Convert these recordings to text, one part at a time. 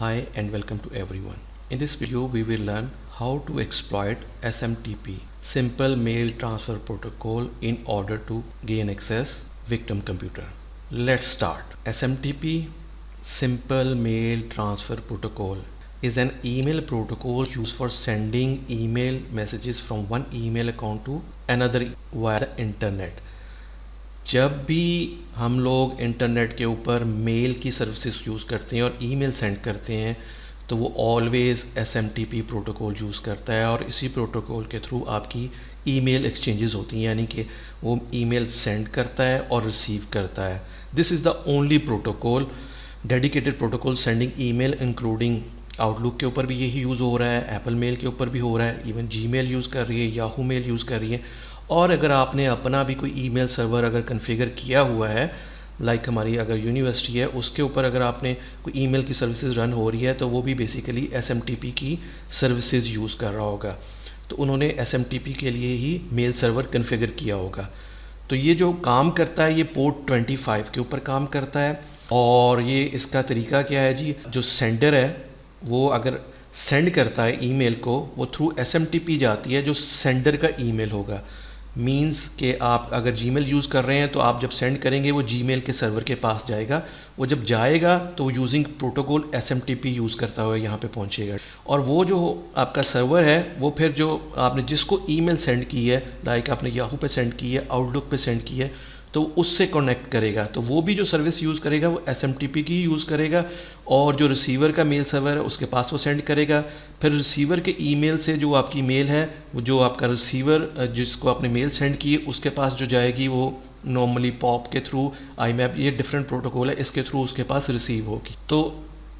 Hi and welcome to everyone. In this video we will learn how to exploit SMTP Simple Mail Transfer Protocol in order to gain access victim computer. Let's start. SMTP Simple Mail Transfer Protocol is an email protocol used for sending email messages from one email account to another via the internet. जब भी हम लोग internet के ऊपर mail की services use करते हैं और ईमेल सेंड करते हैं तो वो always S M T P protocol use करता है और इसी प्रोटोकॉल के थ्रू आपकी ईमेल एक्सचेंजेस होती हैं, यानी कि वो ईमेल सेंड करता है और रिसीव करता है। This is the only protocol dedicated protocol sending email including Outlook के ऊपर भी यही यूज़ हो रहा है एप्पल मेल के ऊपर भी हो रहा है इवन जी मेल यूज़ कर रही है याहू मेल यूज़ कर रही है। और अगर आपने अपना भी कोई ईमेल सर्वर अगर कन्फिगर किया हुआ है लाइक like हमारी अगर यूनिवर्सिटी है, उसके ऊपर अगर आपने कोई ईमेल की सर्विसेज़ रन हो रही है तो वो भी बेसिकली एसएमटीपी की सर्विसेज़ यूज़ कर रहा होगा। तो उन्होंने एसएमटीपी के लिए ही मेल सर्वर कन्फिगर किया होगा। तो ये जो काम करता है, ये पोर्ट 25 के ऊपर काम करता है। और ये इसका तरीका क्या है जी? जो सेंडर है, वो अगर सेंड करता है ईमेल को, वो थ्रू एसएमटीपी जाती है, जो सेंडर का ईमेल होगा। मीन्स के आप अगर जी यूज़ कर रहे हैं तो आप जब सेंड करेंगे, वो जी के सर्वर के पास जाएगा। वो जब जाएगा तो वो यूजिंग प्रोटोकॉल एसएमटीपी यूज़ करता हुआ यहाँ पे पहुँचेगा। और वो जो आपका सर्वर है, वो फिर जो आपने जिसको ईमेल सेंड की है लाइक आपने याहू पे सेंड की है आउटलुक पे सेंड की है तो उससे कनेक्ट करेगा। तो वो भी जो सर्विस यूज़ करेगा, वो एसएमटीपी की यूज़ करेगा और जो रिसीवर का मेल सर्वर है, उसके पास वो सेंड करेगा। फिर रिसीवर के ईमेल से जो आपकी मेल है, वो जो आपका रिसीवर जिसको आपने मेल सेंड की उसके पास जो जाएगी वो नॉर्मली पॉप के थ्रू आई मैप ये डिफरेंट प्रोटोकॉल है, इसके थ्रू उसके पास रिसीव होगी। तो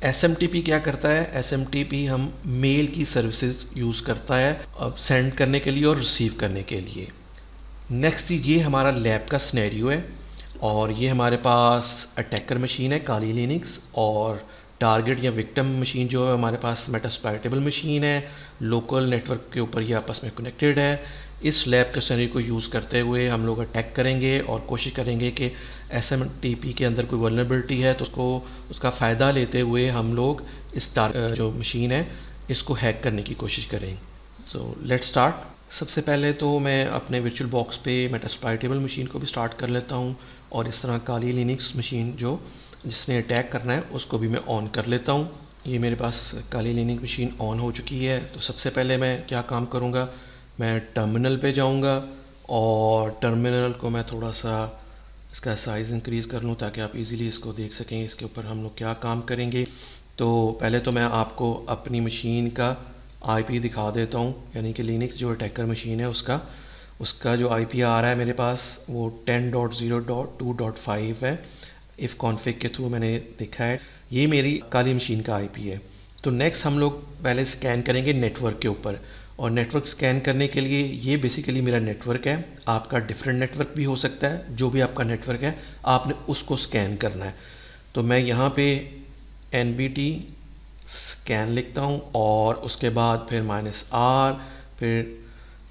एसएमटीपी क्या करता है? एसएमटीपी हम मेल की सर्विसेज़ यूज़ करता है सेंड करने के लिए और रिसीव करने के लिए। नेक्स्ट चीज़, ये हमारा लैब का स्नैरियो है और ये हमारे पास अटैकर मशीन है, काली लिनिक्स और टारगेट या विक्टम मशीन जो है, हमारे पास मेटास्पाइटेबल मशीन है लोकल नेटवर्क के ऊपर ये आपस में कनेक्टेड है। इस लैब के स्नैरियो को यूज़ करते हुए हम लोग अटैक करेंगे और कोशिश करेंगे कि एस एम टी पी के अंदर कोई वलनबिलिटी है तो उसको, उसका फ़ायदा लेते हुए हम लोग इस जो मशीन है, इसको हैक करने की कोशिश करेंगे सो लेट स्टार्ट सबसे पहले तो मैं अपने वर्चुअल बॉक्स पे मेटास्पाइटेबल मशीन को भी स्टार्ट कर लेता हूँ और इस तरह काली लिनिक्स मशीन जो जिसने अटैक करना है, उसको भी मैं ऑन कर लेता हूँ। ये मेरे पास काली लिनिक मशीन ऑन हो चुकी है। तो सबसे पहले मैं क्या काम करूँगा? मैं टर्मिनल पे जाऊँगा और टर्मिनल को मैं थोड़ा सा इसका साइज़ इंक्रीज़ कर लूँ ताकि आप इजीली इसको देख सकें, इसके ऊपर हम लोग क्या काम करेंगे। तो पहले तो मैं आपको अपनी मशीन का आईपी दिखा देता हूँ, यानी कि लिनिक्स जो अटैकर मशीन है उसका उसका जो आईपी आ रहा है मेरे पास, वो ten dot zero dot two dot five है इफ़ कॉन्फ़िग के थ्रू मैंने देखा है, ये मेरी काली मशीन का आईपी है। तो नेक्स्ट हम लोग पहले स्कैन करेंगे नेटवर्क के ऊपर, और नेटवर्क स्कैन करने के लिए ये बेसिकली मेरा नेटवर्क है, आपका डिफरेंट नेटवर्क भी हो सकता है, जो भी आपका नेटवर्क है, आपने उसको स्कैन करना है। तो मैं यहाँ पे एन बी टी स्कैन लिखता हूँ और उसके बाद फिर माइनस आर फिर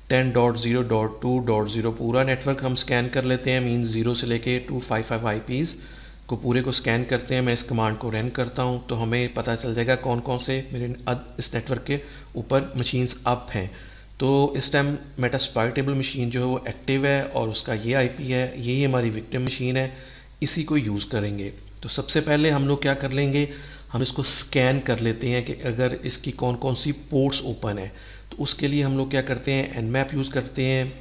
ten dot zero dot two dot zero पूरा नेटवर्क हम स्कैन कर लेते हैं मीन ज़ीरो से लेके टू फाइव फाइव आई पीज़ को पूरे को स्कैन करते हैं। मैं इस कमांड को रन करता हूँ तो हमें पता चल जाएगा कौन कौन से मेरे इस नेटवर्क के ऊपर मशीन्स अप हैं। तो इस टाइम मेटास्पाइटेबल मशीन जो है वो एक्टिव है और उसका ये आईपी है यही हमारी विक्टिम मशीन है, इसी को यूज़ करेंगे। तो सबसे पहले हम लोग क्या कर लेंगे? हम इसको स्कैन कर लेते हैं कि अगर इसकी कौन कौन सी पोर्ट्स ओपन है तो उसके लिए हम लोग क्या करते हैं एन मैप यूज़ करते हैं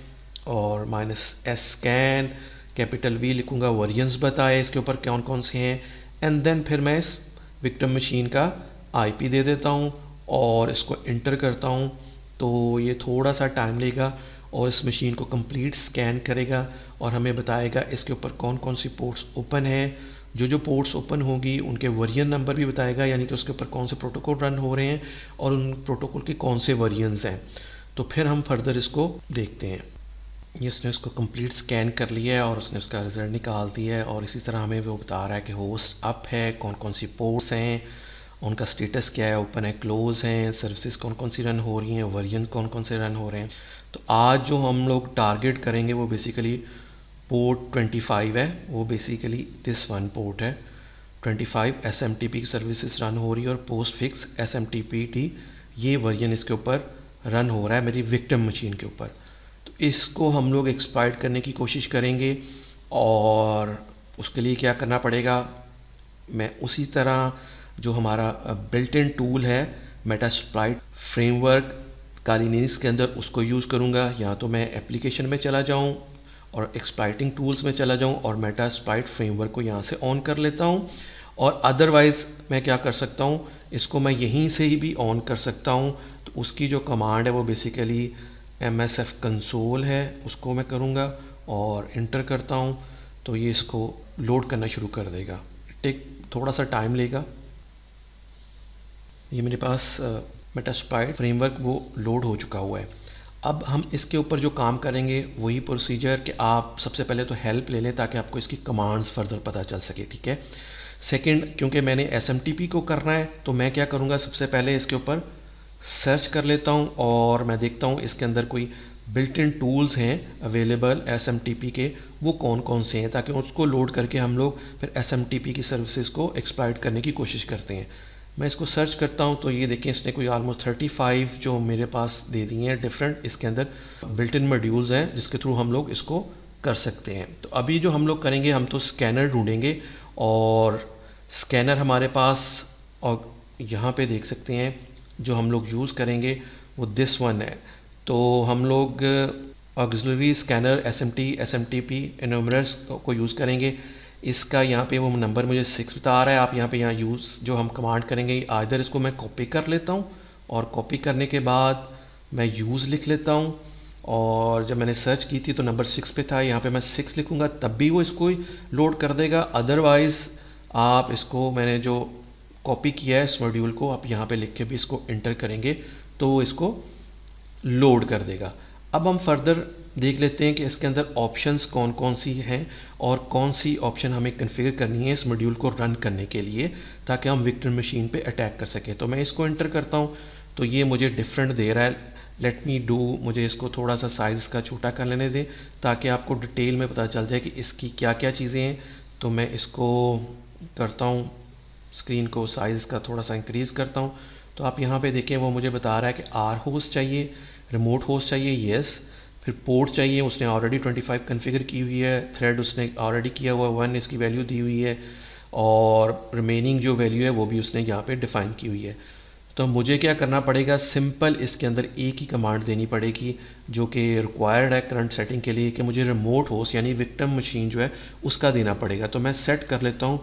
और minus S scan capital V लिखूँगा वरियंस बताए इसके ऊपर कौन कौन से हैं एंड देन फिर मैं इस विक्टम मशीन का आईपी दे देता हूँ और इसको इंटर करता हूँ तो ये थोड़ा सा टाइम लेगा और इस मशीन को कंप्लीट स्कैन करेगा और हमें बताएगा इसके ऊपर कौन कौन सी पोर्ट्स ओपन है जो जो पोर्ट्स ओपन होगी, उनके वरियन नंबर भी बताएगा, यानी कि उसके ऊपर कौन से प्रोटोकॉल रन हो रहे हैं और उन प्रोटोकॉल के कौन से वरियंस हैं। तो फिर हम फर्दर इसको देखते हैं। ये उसने उसको कंप्लीट स्कैन कर लिया है और उसने उसका रिज़ल्ट निकाल दिया है और इसी तरह हमें वो बता रहा है कि होस्ट अप है कौन कौन सी पोर्ट्स हैं, उनका स्टेटस क्या है ओपन है क्लोज हैं सर्विसेज़ कौन कौन सी रन हो रही हैं वरियन कौन कौन से रन हो रहे हैं। तो आज जो हम लोग टारगेट करेंगे वो बेसिकली पोर्ट 25 है, वो बेसिकली दिस वन पोर्ट है। 25 एस एम टी पी की सर्विसेज़ रन हो रही है और Postfix S M T P T ये वर्जन इसके ऊपर रन हो रहा है मेरी विक्टम मशीन के ऊपर। तो इसको हम लोग एक्सपायर्ड करने की कोशिश करेंगे और उसके लिए क्या करना पड़ेगा? मैं उसी तरह जो हमारा बिल्ट इन टूल है meta Metasploit framework Kali Linux के अंदर उसको यूज़ करूँगा। या तो मैं एप्लीकेशन में चला जाऊँ और एक्सप्लाइटिंग टूल्स में चला जाऊँ और मेटास्प्राइट फ्रेमवर्क को यहाँ से ऑन कर लेता हूँ। और अदरवाइज़ मैं क्या कर सकता हूँ? इसको मैं यहीं से ही भी ऑन कर सकता हूँ। तो उसकी जो कमांड है वो basically M S F console है, उसको मैं करूँगा और इंटर करता हूँ। तो ये इसको लोड करना शुरू कर देगा। टेक थोड़ा सा टाइम लेगा। ये मेरे पास मेटास्पाइड फ्रेमवर्क वो लोड हो चुका हुआ है। अब हम इसके ऊपर जो काम करेंगे, वही प्रोसीजर कि आप सबसे पहले तो हेल्प ले लें ताकि आपको इसकी कमांड्स फर्दर पता चल सके, ठीक है? सेकंड क्योंकि मैंने एसएमटीपी को करना है तो मैं क्या करूँगा, सबसे पहले इसके ऊपर सर्च कर लेता हूँ और मैं देखता हूँ इसके अंदर कोई बिल्ट इन टूल्स हैं अवेलेबल एसएमटीपी के, वो कौन कौन से हैं, ताकि उसको लोड करके हम लोग फिर एसएमटीपी की सर्विसेज़ को एक्सप्लाइट करने की कोशिश करते हैं। मैं इसको सर्च करता हूँ तो ये देखें इसने कोई ऑलमोस्ट 35 जो मेरे पास दे दिए हैं डिफरेंट इसके अंदर बिल्ट इन मॉड्यूल्स हैं, जिसके थ्रू हम लोग इसको कर सकते हैं। तो अभी जो हम लोग करेंगे, हम तो स्कैनर ढूंढेंगे और स्कैनर हमारे पास, और यहाँ पे देख सकते हैं, जो हम लोग यूज़ करेंगे, वो दिस वन है। तो हम लोग auxiliary scanner S M T S M T P एनोमरस को यूज़ करेंगे। इसका यहाँ पे वो नंबर मुझे सिक्स बता रहा है, आप यहाँ पे यहाँ यूज़ जो हम कमांड करेंगे आइधर इसको मैं कॉपी कर लेता हूँ और कॉपी करने के बाद मैं यूज़ लिख लेता हूँ। और जब मैंने सर्च की थी तो नंबर सिक्स पे था, यहाँ पे मैं सिक्स लिखूँगा, तब भी वो इसको लोड कर देगा। अदरवाइज़ आप इसको मैंने जो कॉपी किया है इस मॉड्यूल को, आप यहाँ पे लिख के भी इसको इंटर करेंगे तो वो इसको लोड कर देगा। अब हम फर्दर देख लेते हैं कि इसके अंदर ऑप्शंस कौन कौन सी हैं और कौन सी ऑप्शन हमें कन्फिगर करनी है इस मॉड्यूल को रन करने के लिए ताकि हम विक्टर मशीन पे अटैक कर सकें। तो मैं इसको इंटर करता हूँ। तो ये मुझे डिफरेंट दे रहा है। लेट मी डू मुझे इसको थोड़ा सा साइज़ इसका छोटा कर लेने दें ताकि आपको डिटेल में पता चल जाए कि इसकी क्या क्या चीज़ें हैं। तो मैं इसको करता हूँ। स्क्रीन को साइज़ का थोड़ा सा इंक्रीज़ करता हूँ। तो आप यहाँ पे देखें, वो मुझे बता रहा है कि आर होस्ट चाहिए। रिमोट होस्ट चाहिए येस फिर पोर्ट चाहिए, उसने ऑलरेडी 25 कन्फिगर की हुई है. थ्रेड उसने ऑलरेडी किया हुआ वन इसकी वैल्यू दी हुई है. और रिमेनिंग जो वैल्यू है, वो भी उसने यहाँ पे डिफ़ाइन की हुई है. तो मुझे क्या करना पड़ेगा? सिंपल इसके अंदर एक ही कमांड देनी पड़ेगी, जो कि रिक्वायर्ड है करंट सेटिंग के लिए, कि मुझे रिमोट होस्ट यानी विक्टम मशीन जो है, उसका देना पड़ेगा. तो मैं सेट कर लेता हूँ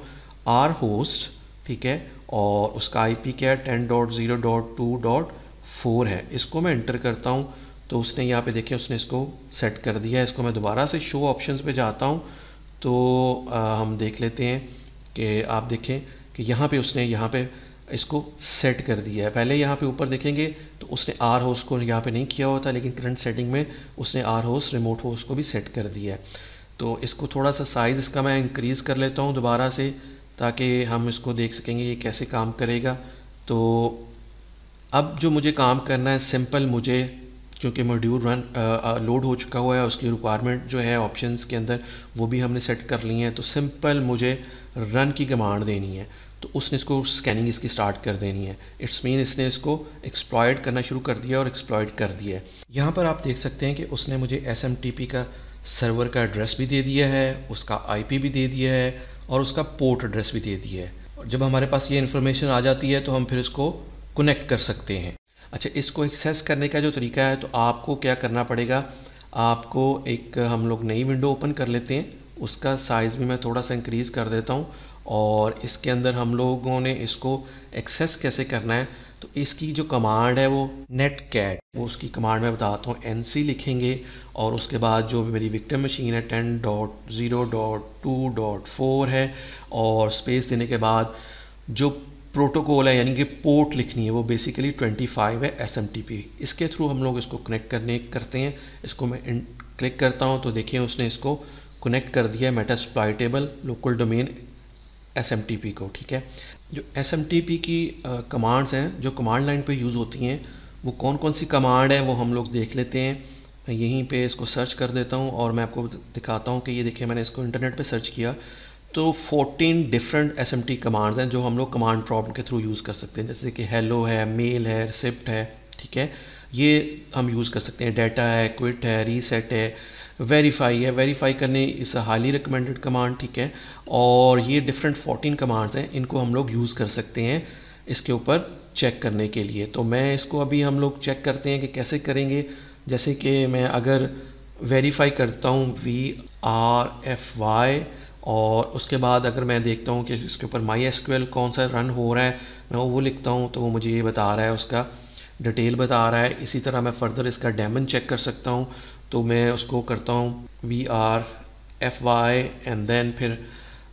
आर होस्ट ठीक है? और उसका आईपी क्या है? Ten dot zero dot two dot four है। इसको मैं इंटर करता हूँ तो उसने यहाँ पे देखें उसने इसको सेट कर दिया है। इसको मैं दोबारा से शो ऑप्शंस पे जाता हूँ तो आ, हम देख लेते हैं कि आप देखें कि यहाँ पे उसने यहाँ पे इसको सेट कर दिया है। पहले यहाँ पे ऊपर देखेंगे तो उसने आर होस्ट को यहाँ पे नहीं किया हुआ था लेकिन करंट सेटिंग में उसने आर होस्ट रिमोट होस्ट को भी सेट कर दिया है। तो इसको थोड़ा सा साइज़ इसका मैं इंक्रीज़ कर लेता हूँ दोबारा से ताकि हम इसको देख सकेंगे ये कैसे काम करेगा। तो अब जो मुझे काम करना है सिंपल मुझे, क्योंकि मॉड्यूल रन लोड हो चुका हुआ है, उसकी रिक्वायरमेंट जो है ऑप्शंस के अंदर, वो भी हमने सेट कर ली हैं। तो सिंपल मुझे रन की कमांड देनी है। तो उसने इसको स्कैनिंग इसकी स्टार्ट कर देनी है। इट्स मीन इसने इसको एक्सप्लॉयड करना शुरू कर दिया और एक्सप्लॉयड कर दिया है। यहाँ पर आप देख सकते हैं कि उसने मुझे एसएमटीपी का सर्वर का एड्रेस भी दे दिया है, उसका आईपी भी दे दिया है और उसका पोर्ट एड्रेस भी दे दिया है। जब हमारे पास ये इन्फॉर्मेशन आ जाती है तो हम फिर इसको कनेक्ट कर सकते हैं। अच्छा इसको एक्सेस करने का जो तरीका है तो आपको क्या करना पड़ेगा? आपको एक, हम लोग नई विंडो ओपन कर लेते हैं। उसका साइज़ भी मैं थोड़ा सा इंक्रीज़ कर देता हूँ और इसके अंदर हम लोगों ने इसको एक्सेस कैसे करना है? तो इसकी जो कमांड है वो नेट कैट वो उसकी कमांड मैं बताता हूँ। एन लिखेंगे और उसके बाद जो भी मेरी विक्टिम मशीन है ten dot zero dot two dot four है और स्पेस देने के बाद जो प्रोटोकॉल है, यानी कि पोर्ट लिखनी है, वो बेसिकली 25 है एसएमटीपी इसके थ्रू हम लोग इसको कनेक्ट करने करते हैं। इसको मैं क्लिक करता हूँ तो देखिए उसने इसको कनेक्ट कर दिया है मेटास्प्लाइटेबल लोकल डोमेन एसएमटीपी को, ठीक है? जो एसएमटीपी की कमांड्स हैं, जो कमांड लाइन पे यूज़ होती हैं, वो कौन कौन सी कमांड है, वो हम लोग देख लेते हैं। यहीं पे इसको सर्च कर देता हूँ और मैं आपको दिखाता हूँ कि ये देखिए मैंने इसको इंटरनेट पे सर्च किया। तो 14 different S M T commands हैं जो हम लोग कमांड प्रॉब्लम के थ्रू यूज़ कर सकते हैं। जैसे कि हेलो है मेल है रिसिप्ट है, ठीक है? ये हम यूज़ कर सकते हैं। डाटा है क्विट है रीसेट है वेरीफाई है। वेरीफाई करने इस हाईली रिकमेंडेड कमांड ठीक है? और ये डिफरेंट 14 कमांड्स हैं, इनको हम लोग यूज़ कर सकते हैं इसके ऊपर चेक करने के लिए। तो मैं इसको अभी हम लोग चेक करते हैं कि कैसे करेंगे। जैसे कि मैं अगर वेरीफाई करता हूँ वी आर एफ़ वाई और उसके बाद अगर मैं देखता हूँ कि इसके ऊपर माई एस कौन सा रन हो रहा है मैं वो लिखता हूँ तो वो मुझे ये बता रहा है उसका डिटेल बता रहा है। इसी तरह मैं फ़र्दर इसका डैमन चेक कर सकता हूँ तो मैं उसको करता हूँ V R F Y and then फिर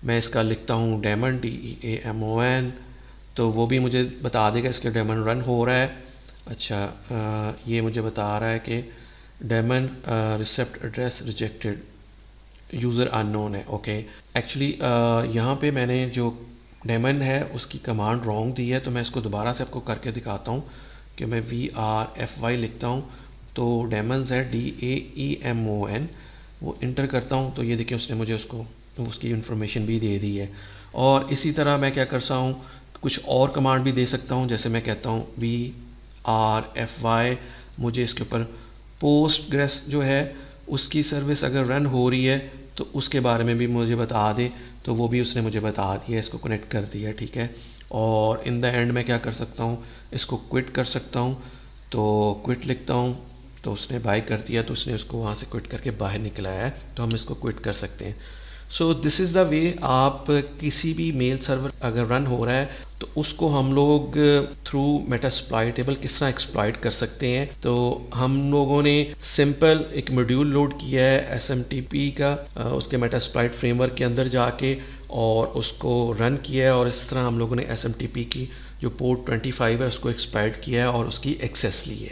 मैं इसका लिखता हूँ daemon D E A M O N तो वो भी मुझे बता देगा इसके डेमन रन हो रहा है। अच्छा आ, ये मुझे बता रहा है कि daemon recipient address rejected user unknown है ओके एक्चुअली यहाँ पे मैंने जो डेमन है, उसकी कमांड रॉन्ग दी है तो मैं इसको दोबारा से आपको करके दिखाता हूँ कि मैं वी आर एफ़ वाई लिखता हूँ। तो डेमन्स है D A E M O N वो इंटर करता हूँ तो ये देखिए उसने मुझे उसको, उसकी इन्फॉर्मेशन भी दे दी है। और इसी तरह मैं क्या करता हूँ, कुछ और कमांड भी दे सकता हूँ, जैसे मैं कहता हूँ वी आर एफ़ वाई मुझे इसके ऊपर पोस्ट ग्रेस जो है उसकी सर्विस अगर रन हो रही है तो उसके बारे में भी मुझे बता दे। तो वो भी उसने मुझे बता दिया, इसको कनेक्ट कर दिया, ठीक है? और इन द एंड मैं क्या कर सकता हूँ? इसको क्विट कर सकता हूँ। तो क्विट लिखता हूँ तो उसने बाय कर दिया तो उसने उसको वहाँ से क्विट करके बाहर निकलाया है। तो हम इसको क्विट कर सकते हैं। So this is the way आप किसी भी मेल सर्वर अगर रन हो रहा है तो उसको हम लोग थ्रू मेटास्प्लाइटेबल किस तरह एक्सप्लाइट कर सकते हैं? तो हम लोगों ने सिंपल एक मॉड्यूल लोड किया है एसएमटीपी का उसके मेटास्प्लाइट फ्रेमवर्क के अंदर जाके, और उसको रन किया है, और इस तरह हम लोगों ने एसएमटीपी की जो पोर्ट 25 है, उसको एक्सपाइट किया है, और उसकी एक्सेस ली है।